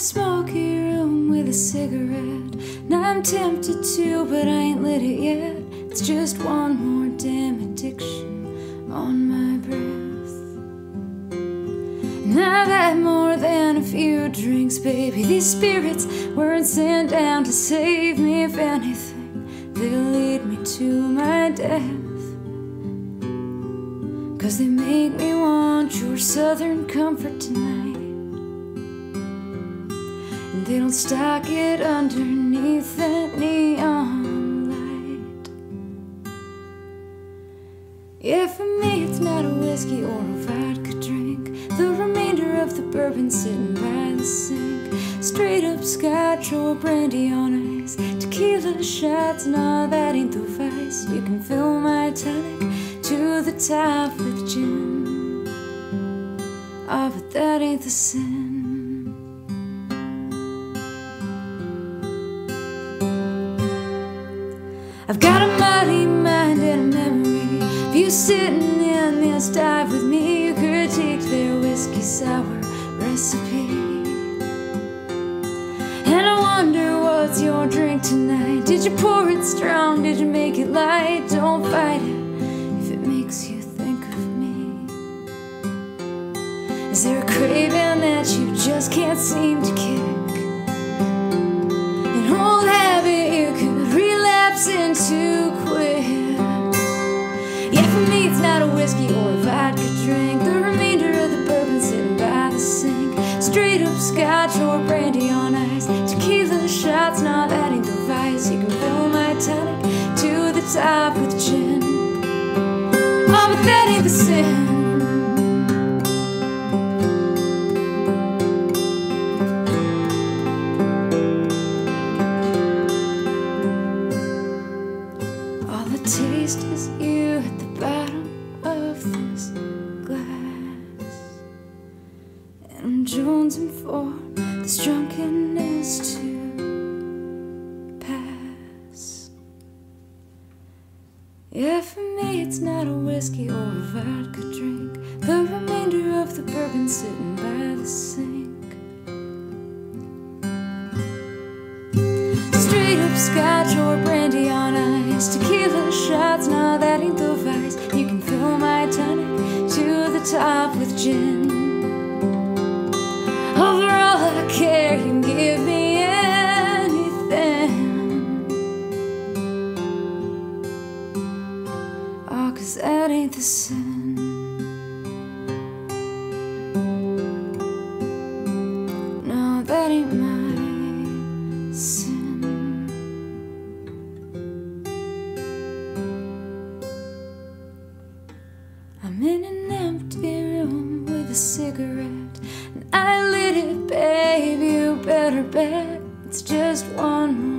smoky room with a cigarette. And I'm tempted to, but I ain't lit it yet. It's just one more damn addiction on my breath. And I've had more than a few drinks, baby. These spirits weren't sent down to save me. If anything, they'll lead me to my death. Cause they make me want your southern comfort tonight. And they don't stack it underneath that neon light. Yeah, for me, it's not a whiskey or a vodka drink. The remainder of the bourbon sitting by the sink. Straight up scotch or brandy on ice. Tequila shots, no, that ain't the vice. You can fill my tonic to the top with gin. Oh, but that ain't the sin. I've got a muddy mind and a memory If you sitting in this dive with me. You could take their whiskey sour recipe. And I wonder what's your drink tonight? Did you pour it strong? Did you make it light? Don't fight it if it makes you think of me. Is there a craving that you just can't seem to kick? That ain't the sin. For me, it's not a whiskey or a vodka drink. The remainder of the bourbon sitting by the sink. Straight up scotch or brandy on ice. Tequila shots, nah, that ain't the vice. You can fill my tonic to the top with gin. Cause that ain't the sin. No, that ain't my sin. I'm in an empty room with a cigarette, and I lit it, babe. You better bet it's just one